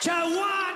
Chawan!